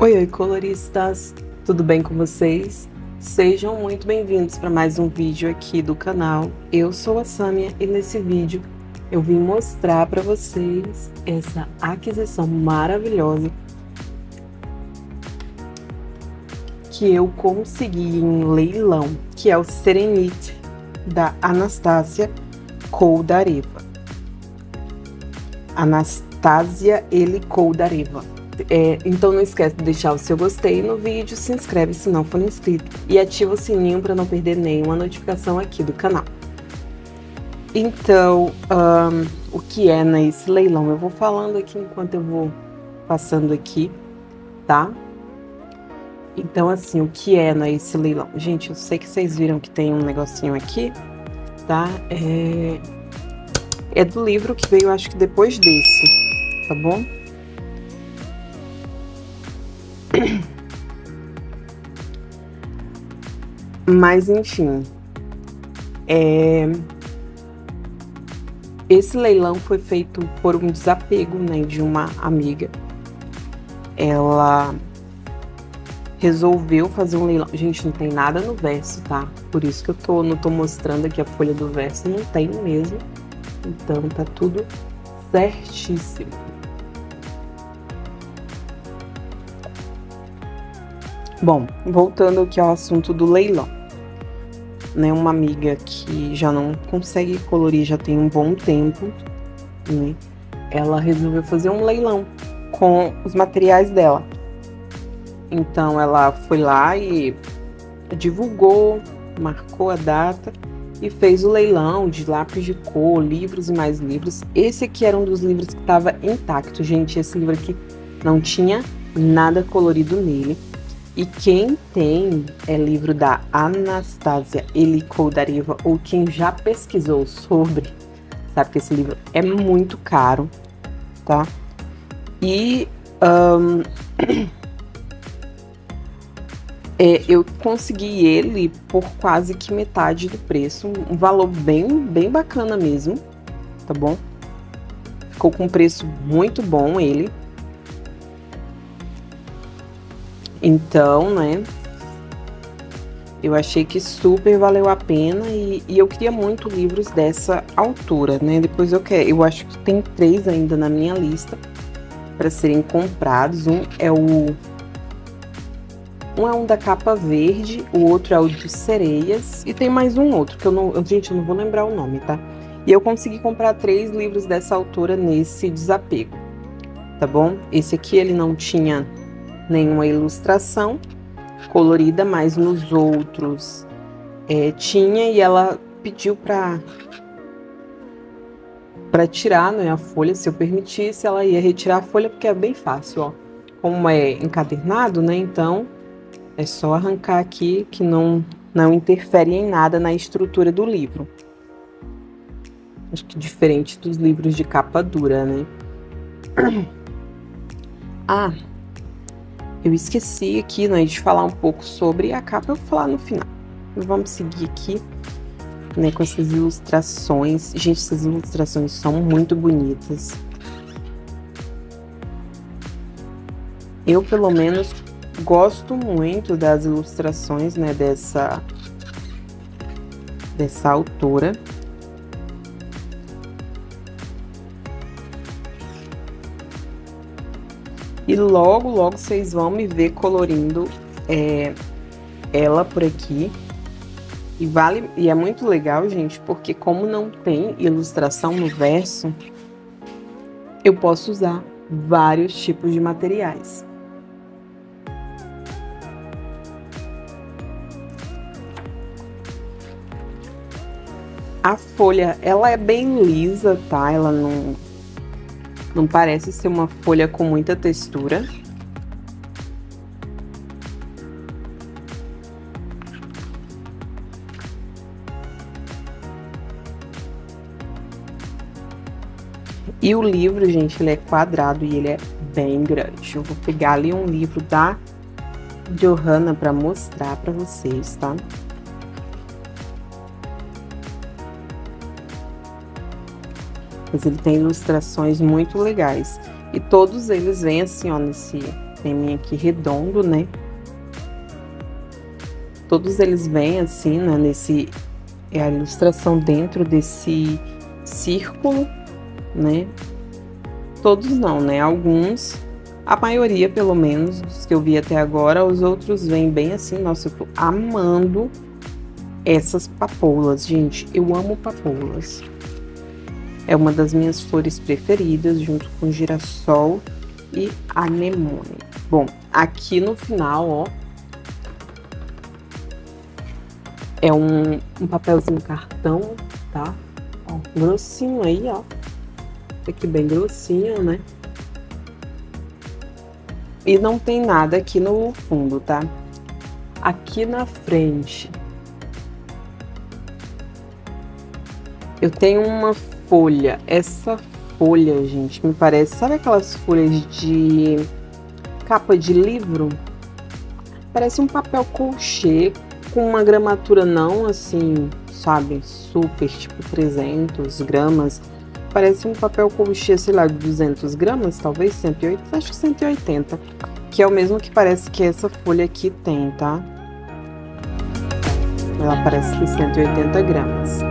Oi, oi, coloristas! Tudo bem com vocês? Sejam muito bem-vindos para mais um vídeo aqui do canal. Eu sou a Samia e nesse vídeo eu vim mostrar para vocês essa aquisição maravilhosa que eu consegui em leilão, que é o Serenite da Anastasia Koldareva. Anastasia Eli Koldareva. É, então não esquece de deixar o seu gostei no vídeo, se inscreve se não for inscrito e ativa o sininho para não perder nenhuma notificação aqui do canal. Então, um, o que é nesse leilão? Eu vou falando aqui enquanto eu vou passando aqui, tá? Então, assim, o que é nesse leilão? Gente, eu sei que vocês viram que tem um negocinho aqui, tá? É, é do livro que veio, acho que depois desse, tá bom? Mas enfim, é... esse leilão foi feito por um desapego né, de uma amiga. Ela resolveu fazer um leilão. Gente, não tem nada no verso, tá? Por isso que eu tô, não tô mostrando aqui a folha do verso, não tem mesmo. Então tá tudo certíssimo. Bom, voltando aqui ao assunto do leilão. Né, uma amiga que já não consegue colorir já tem um bom tempo, né? Ela resolveu fazer um leilão com os materiais dela. Então ela foi lá e divulgou, marcou a data e fez o leilão de lápis de cor, livros e mais livros. Esse aqui era um dos livros que estava intacto, gente. Esse livro aqui não tinha nada colorido nele. E quem tem é livro da Anastasia Elikodariva ou quem já pesquisou sobre, sabe que esse livro é muito caro, tá? E um, é, eu consegui ele por quase que metade do preço, um valor bem, bem bacana mesmo, tá bom? Ficou com um preço muito bom ele. Então, né? Eu achei que super valeu a pena e, e, eu queria muito livros dessa altura, né? Depois eu quero, eu acho que tem três ainda na minha lista para serem comprados. Um é o um é um da capa verde, o outro é o de sereias e tem mais um outro que eu não, gente, eu não vou lembrar o nome, tá? E eu consegui comprar três livros dessa altura nesse desapego, tá bom? Esse aqui ele não tinha nenhuma ilustração colorida, mas nos outros é, tinha e ela pediu para para tirar né, a folha, se eu permitisse, ela ia retirar a folha porque é bem fácil, ó. Como é encadernado, né? Então é só arrancar aqui que não não interfere em nada na estrutura do livro. Acho que diferente dos livros de capa dura, né? Ah, eu esqueci aqui né, de falar um pouco sobre a capa, eu vou falar no final. Vamos seguir aqui né, com essas ilustrações. Gente, essas ilustrações são muito bonitas. Eu, pelo menos, gosto muito das ilustrações né, dessa, dessa autora. E logo, logo vocês vão me ver colorindo é, ela por aqui. E vale e é muito legal, gente, porque como não tem ilustração no verso, eu posso usar vários tipos de materiais. A folha, ela é bem lisa, tá? Ela não não parece ser uma folha com muita textura. E o livro, gente, ele é quadrado e ele é bem grande. Eu vou pegar ali um livro da Johanna para mostrar para vocês, tá? Mas ele tem ilustrações muito legais. E todos eles vêm assim, ó, nesse, sistema aqui redondo, né? Todos eles vêm assim, né? Nesse é a ilustração dentro desse círculo, né? Todos não, né? Alguns, a maioria pelo menos, dos que eu vi até agora, os outros vêm bem assim. Nossa, eu tô amando essas papoulas, gente. Eu amo papoulas. É uma das minhas flores preferidas, junto com girassol e anemone. Bom, aqui no final, ó, é um, um papelzinho cartão, tá? Ó, grossinho aí, ó. Aqui bem grossinho, né? E não tem nada aqui no fundo, tá? Aqui na frente eu tenho uma folha. Essa folha, gente, me parece. Sabe aquelas folhas de capa de livro? Parece um papel colchê com uma gramatura não assim, sabe, super, tipo 300 gramas. Parece um papel colchê, sei lá, de 200 gramas, talvez 180, acho que 180. Que é o mesmo que parece que essa folha aqui tem, tá? Ela parece que 180 gramas.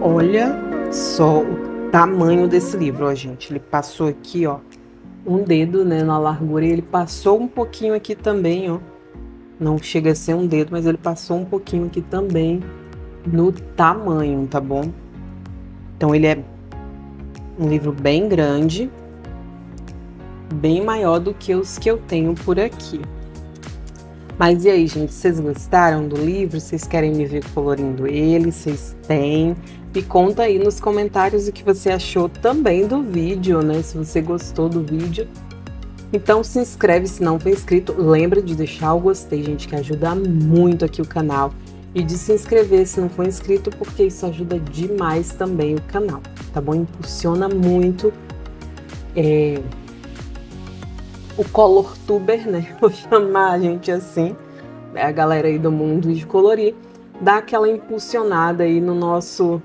Olha só o tamanho desse livro, ó, gente. Ele passou aqui, ó, um dedo, né, na largura e ele passou um pouquinho aqui também, ó. Não chega a ser um dedo, mas ele passou um pouquinho aqui também no tamanho, tá bom? Então ele é um livro bem grande, bem maior do que os que eu tenho por aqui. Mas e aí, gente, vocês gostaram do livro? Vocês querem me ver colorindo ele? Vocês têm? Me conta aí nos comentários o que você achou também do vídeo, né? Se você gostou do vídeo. Então se inscreve se não for inscrito. Lembra de deixar o gostei, gente, que ajuda muito aqui o canal. E de se inscrever se não for inscrito, porque isso ajuda demais também o canal, tá bom? Impulsiona muito é, o color tuber, né? Vou chamar a gente assim, a galera aí do mundo de colorir, dá aquela impulsionada aí no nosso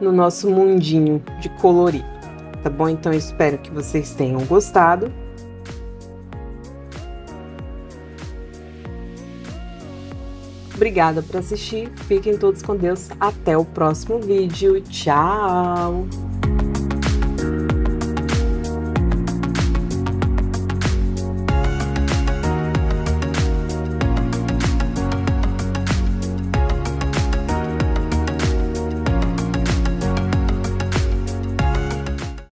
no nosso mundinho de colorir, tá bom? Então eu espero que vocês tenham gostado. Obrigada por assistir, fiquem todos com Deus, até o próximo vídeo, tchau!